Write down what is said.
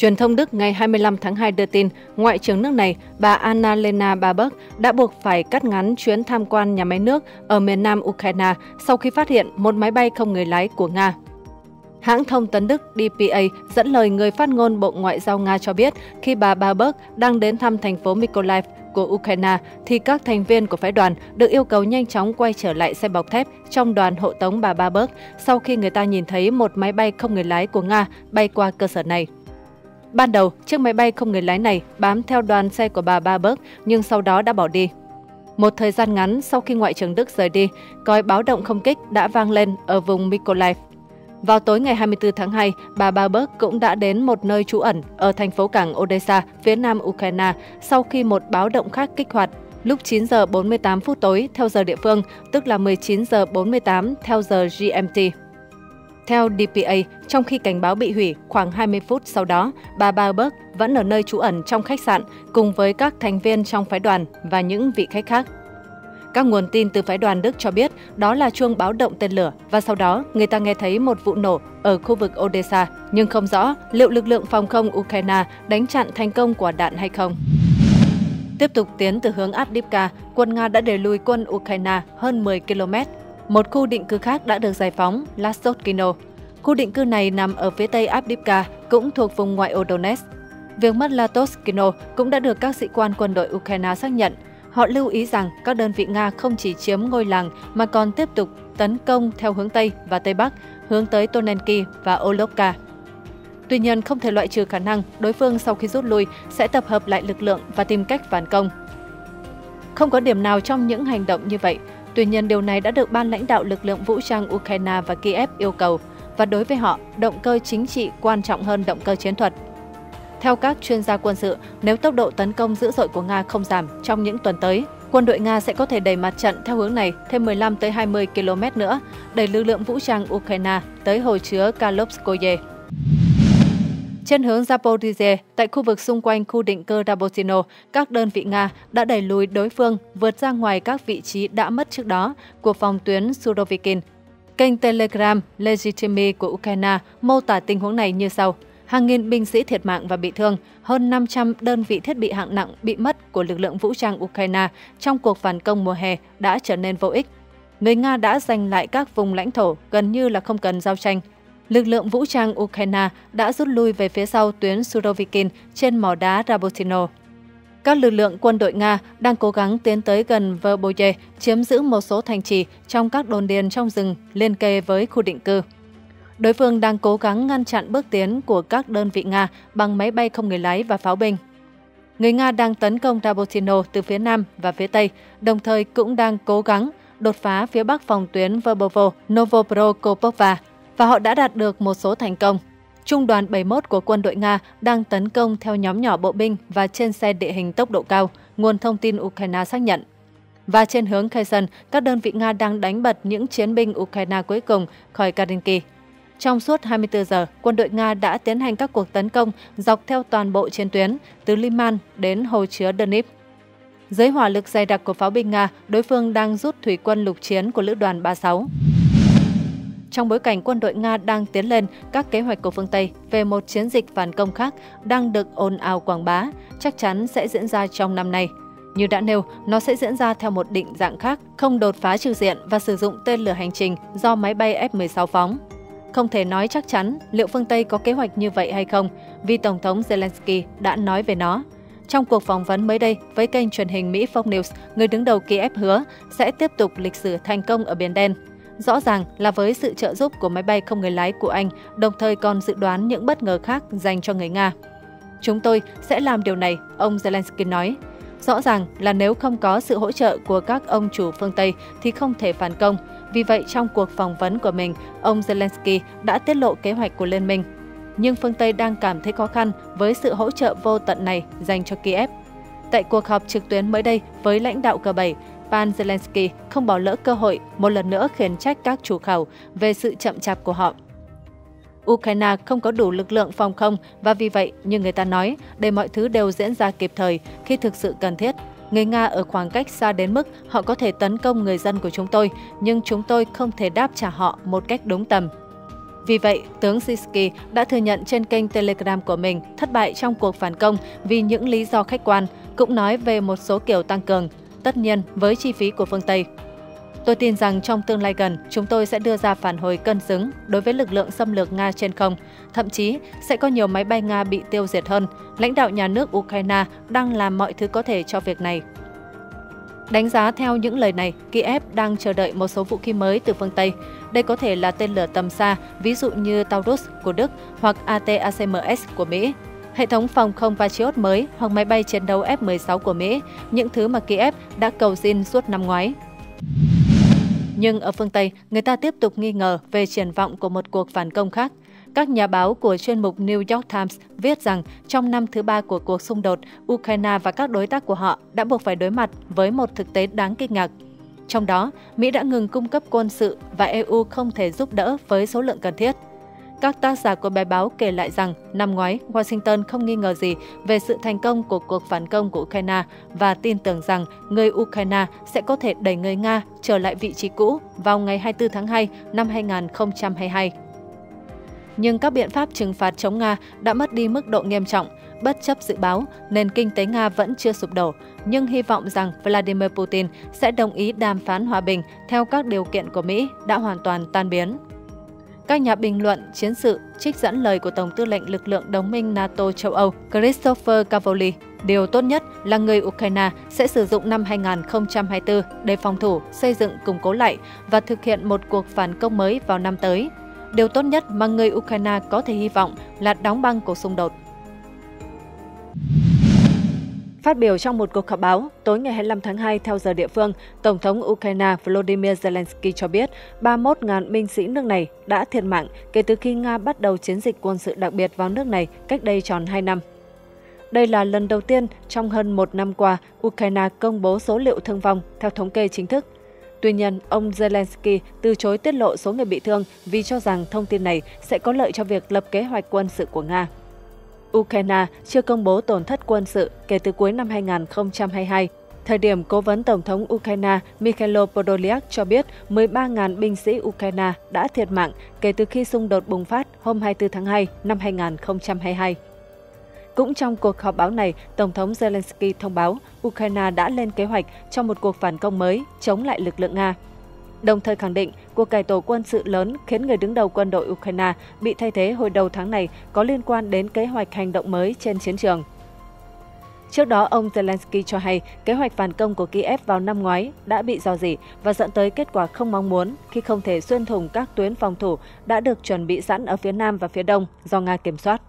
Truyền thông Đức ngày 25 tháng 2 đưa tin, Ngoại trưởng nước này, bà Annalena Baerbock đã buộc phải cắt ngắn chuyến tham quan nhà máy nước ở miền nam Ukraine sau khi phát hiện một máy bay không người lái của Nga. Hãng thông tấn Đức DPA dẫn lời người phát ngôn Bộ Ngoại giao Nga cho biết khi bà Baerbock đang đến thăm thành phố Mykolaiv của Ukraine thì các thành viên của phái đoàn được yêu cầu nhanh chóng quay trở lại xe bọc thép trong đoàn hộ tống bà Baerbock sau khi người ta nhìn thấy một máy bay không người lái của Nga bay qua cơ sở này. Ban đầu, chiếc máy bay không người lái này bám theo đoàn xe của bà Baerbock nhưng sau đó đã bỏ đi. Một thời gian ngắn sau khi Ngoại trưởng Đức rời đi, còi báo động không kích đã vang lên ở vùng Mykolaiv. Vào tối ngày 24 tháng 2, bà Baerbock cũng đã đến một nơi trú ẩn ở thành phố cảng Odessa, phía nam Ukraine, sau khi một báo động khác kích hoạt lúc 9 giờ 48 phút tối theo giờ địa phương, tức là 19 giờ 48 theo giờ GMT. Theo DPA, trong khi cảnh báo bị hủy, khoảng 20 phút sau đó, bà Baerbock vẫn ở nơi trú ẩn trong khách sạn cùng với các thành viên trong phái đoàn và những vị khách khác. Các nguồn tin từ phái đoàn Đức cho biết đó là chuông báo động tên lửa và sau đó người ta nghe thấy một vụ nổ ở khu vực Odessa, nhưng không rõ liệu lực lượng phòng không Ukraine đánh chặn thành công quả đạn hay không. Tiếp tục tiến từ hướng Avdiivka, quân Nga đã đẩy lùi quân Ukraine hơn 10 km. Một khu định cư khác đã được giải phóng, Lasotkino. Khu định cư này nằm ở phía tây Avdiivka, cũng thuộc vùng ngoại ô Donetsk. Việc mất Latoskino cũng đã được các sĩ quan quân đội Ukraine xác nhận – Họ lưu ý rằng các đơn vị Nga không chỉ chiếm ngôi làng mà còn tiếp tục tấn công theo hướng Tây và Tây Bắc, hướng tới Tonenki và Olovka. Tuy nhiên, không thể loại trừ khả năng đối phương sau khi rút lui sẽ tập hợp lại lực lượng và tìm cách phản công. Không có điểm nào trong những hành động như vậy, tuy nhiên điều này đã được ban lãnh đạo lực lượng vũ trang Ukraine và Kiev yêu cầu, và đối với họ, động cơ chính trị quan trọng hơn động cơ chiến thuật – theo các chuyên gia quân sự, nếu tốc độ tấn công dữ dội của Nga không giảm trong những tuần tới, quân đội Nga sẽ có thể đẩy mặt trận theo hướng này thêm 15 tới 20 km nữa, đẩy lực lượng vũ trang Ukraine tới hồ chứa Kalovskoye. Trên hướng Zaporizhia, tại khu vực xung quanh khu định cư Dabotino, các đơn vị Nga đã đẩy lùi đối phương vượt ra ngoài các vị trí đã mất trước đó của phòng tuyến Surovikin. Kênh Telegram Legitimi của Ukraine mô tả tình huống này như sau – hàng nghìn binh sĩ thiệt mạng và bị thương, hơn 500 đơn vị thiết bị hạng nặng bị mất của lực lượng vũ trang Ukraine trong cuộc phản công mùa hè đã trở nên vô ích. Người Nga đã giành lại các vùng lãnh thổ gần như là không cần giao tranh. Lực lượng vũ trang Ukraine đã rút lui về phía sau tuyến Surovikin trên mỏ đá Rabotino. Các lực lượng quân đội Nga đang cố gắng tiến tới gần Verboye, chiếm giữ một số thành trì trong các đồn điền trong rừng liên kề với khu định cư. Đối phương đang cố gắng ngăn chặn bước tiến của các đơn vị Nga bằng máy bay không người lái và pháo binh. Người Nga đang tấn công Rabotino từ phía nam và phía tây, đồng thời cũng đang cố gắng đột phá phía bắc phòng tuyến Verbovo, Novoprokopova và họ đã đạt được một số thành công. Trung đoàn 71 của quân đội Nga đang tấn công theo nhóm nhỏ bộ binh và trên xe địa hình tốc độ cao, nguồn thông tin Ukraine xác nhận. Và trên hướng Kherson, các đơn vị Nga đang đánh bật những chiến binh Ukraine cuối cùng khỏi Karinki. Trong suốt 24 giờ, quân đội Nga đã tiến hành các cuộc tấn công dọc theo toàn bộ chiến tuyến, từ Liman đến hồ chứa Donetsk. Dưới hỏa lực dày đặc của pháo binh Nga, đối phương đang rút thủy quân lục chiến của lữ đoàn 36. Trong bối cảnh quân đội Nga đang tiến lên, các kế hoạch của phương Tây về một chiến dịch phản công khác đang được ồn ào quảng bá, chắc chắn sẽ diễn ra trong năm nay. Như đã nêu, nó sẽ diễn ra theo một định dạng khác, không đột phá trừ diện và sử dụng tên lửa hành trình do máy bay F-16 phóng. Không thể nói chắc chắn liệu phương Tây có kế hoạch như vậy hay không, vì Tổng thống Zelensky đã nói về nó. Trong cuộc phỏng vấn mới đây với kênh truyền hình Mỹ Fox News, người đứng đầu Kiev hứa sẽ tiếp tục lịch sử thành công ở Biển Đen. Rõ ràng là với sự trợ giúp của máy bay không người lái của Anh, đồng thời còn dự đoán những bất ngờ khác dành cho người Nga. Chúng tôi sẽ làm điều này, ông Zelensky nói. Rõ ràng là nếu không có sự hỗ trợ của các ông chủ phương Tây thì không thể phản công, vì vậy, trong cuộc phỏng vấn của mình, ông Zelensky đã tiết lộ kế hoạch của Liên minh. Nhưng phương Tây đang cảm thấy khó khăn với sự hỗ trợ vô tận này dành cho Kiev. Tại cuộc họp trực tuyến mới đây với lãnh đạo G7, Pan Zelensky không bỏ lỡ cơ hội một lần nữa khiển trách các chủ khẩu về sự chậm chạp của họ. Ukraine không có đủ lực lượng phòng không và vì vậy, như người ta nói, để mọi thứ đều diễn ra kịp thời khi thực sự cần thiết, Người Nga ở khoảng cách xa đến mức họ có thể tấn công người dân của chúng tôi, nhưng chúng tôi không thể đáp trả họ một cách đúng tầm. Vì vậy, tướng Sisky đã thừa nhận trên kênh Telegram của mình thất bại trong cuộc phản công vì những lý do khách quan, cũng nói về một số kiểu tăng cường, tất nhiên với chi phí của phương Tây. Tôi tin rằng trong tương lai gần, chúng tôi sẽ đưa ra phản hồi cân xứng đối với lực lượng xâm lược Nga trên không. Thậm chí, sẽ có nhiều máy bay Nga bị tiêu diệt hơn. Lãnh đạo nhà nước Ukraine đang làm mọi thứ có thể cho việc này. Đánh giá theo những lời này, Kiev đang chờ đợi một số vũ khí mới từ phương Tây. Đây có thể là tên lửa tầm xa, ví dụ như Taurus của Đức hoặc ATACMS của Mỹ. Hệ thống phòng không Patriot mới hoặc máy bay chiến đấu F-16 của Mỹ, những thứ mà Kiev đã cầu xin suốt năm ngoái. Nhưng ở phương Tây, người ta tiếp tục nghi ngờ về triển vọng của một cuộc phản công khác. Các nhà báo của chuyên mục New York Times viết rằng trong năm thứ ba của cuộc xung đột, Ukraine và các đối tác của họ đã buộc phải đối mặt với một thực tế đáng kinh ngạc. Trong đó, Mỹ đã ngừng cung cấp quân sự và EU không thể giúp đỡ với số lượng cần thiết. Các tác giả của bài báo kể lại rằng năm ngoái, Washington không nghi ngờ gì về sự thành công của cuộc phản công của Ukraine và tin tưởng rằng người Ukraine sẽ có thể đẩy người Nga trở lại vị trí cũ vào ngày 24 tháng 2 năm 2022 nhưng các biện pháp trừng phạt chống Nga đã mất đi mức độ nghiêm trọng. Bất chấp dự báo, nền kinh tế Nga vẫn chưa sụp đổ, nhưng hy vọng rằng Vladimir Putin sẽ đồng ý đàm phán hòa bình theo các điều kiện của Mỹ đã hoàn toàn tan biến. Các nhà bình luận chiến sự trích dẫn lời của Tổng tư lệnh lực lượng đồng minh NATO châu Âu Christopher Cavoli. Điều tốt nhất là người Ukraine sẽ sử dụng năm 2024 để phòng thủ, xây dựng, củng cố lại và thực hiện một cuộc phản công mới vào năm tới, Điều tốt nhất mà người Ukraine có thể hy vọng là đóng băng cuộc xung đột. Phát biểu trong một cuộc họp báo tối ngày 25 tháng 2 theo giờ địa phương, Tổng thống Ukraine Volodymyr Zelensky cho biết 31.000 binh sĩ nước này đã thiệt mạng kể từ khi Nga bắt đầu chiến dịch quân sự đặc biệt vào nước này cách đây tròn 2 năm. Đây là lần đầu tiên trong hơn một năm qua Ukraine công bố số liệu thương vong theo thống kê chính thức. Tuy nhiên, ông Zelensky từ chối tiết lộ số người bị thương vì cho rằng thông tin này sẽ có lợi cho việc lập kế hoạch quân sự của Nga. Ukraine chưa công bố tổn thất quân sự kể từ cuối năm 2022. Thời điểm cố vấn Tổng thống Ukraine Mikhailo Podolyak cho biết 13.000 binh sĩ Ukraine đã thiệt mạng kể từ khi xung đột bùng phát hôm 24 tháng 2 năm 2022. Cũng trong cuộc họp báo này, Tổng thống Zelensky thông báo Ukraine đã lên kế hoạch cho một cuộc phản công mới chống lại lực lượng Nga. Đồng thời khẳng định cuộc cải tổ quân sự lớn khiến người đứng đầu quân đội Ukraine bị thay thế hồi đầu tháng này có liên quan đến kế hoạch hành động mới trên chiến trường. Trước đó, ông Zelensky cho hay kế hoạch phản công của Kiev vào năm ngoái đã bị dò dỉ và dẫn tới kết quả không mong muốn khi không thể xuyên thủng các tuyến phòng thủ đã được chuẩn bị sẵn ở phía nam và phía đông do Nga kiểm soát.